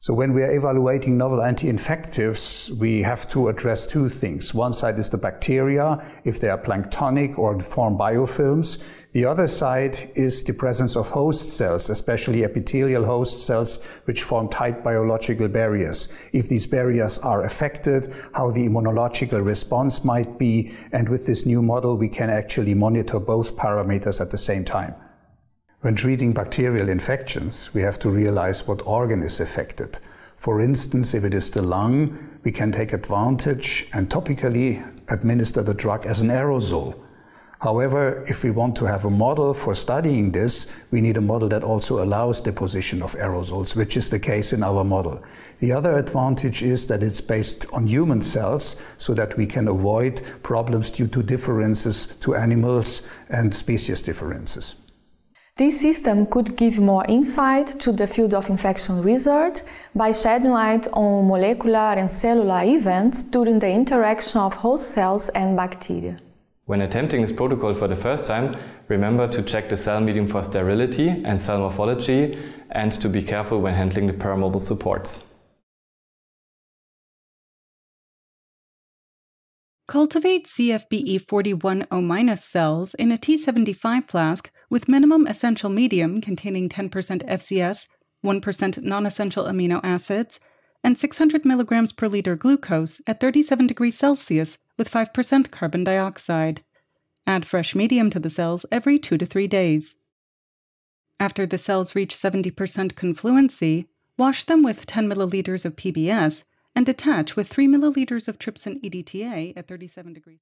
So when we are evaluating novel anti-infectives, we have to address two things. One side is the bacteria, if they are planktonic or form biofilms. The other side is the presence of host cells, especially epithelial host cells, which form tight biological barriers. If these barriers are affected, how the immunological response might be, and with this new model, we can actually monitor both parameters at the same time. When treating bacterial infections, we have to realize what organ is affected. For instance, if it is the lung, we can take advantage and topically administer the drug as an aerosol. However, if we want to have a model for studying this, we need a model that also allows deposition of aerosols, which is the case in our model. The other advantage is that it's based on human cells so that we can avoid problems due to differences to animals and species differences. This system could give more insight to the field of infection research by shedding light on molecular and cellular events during the interaction of host cells and bacteria. When attempting this protocol for the first time, remember to check the cell medium for sterility and cell morphology and to be careful when handling the permeable supports. Cultivate CFBE 41O- cells in a T75 flask with minimum essential medium containing 10% FCS, 1% non essential amino acids, and 600 milligrams per liter glucose at 37 degrees Celsius with 5% carbon dioxide. Add fresh medium to the cells every 2 to 3 days. After the cells reach 70% confluency, wash them with 10 milliliters of PBS and detach with 3 milliliters of trypsin EDTA at 37 degrees.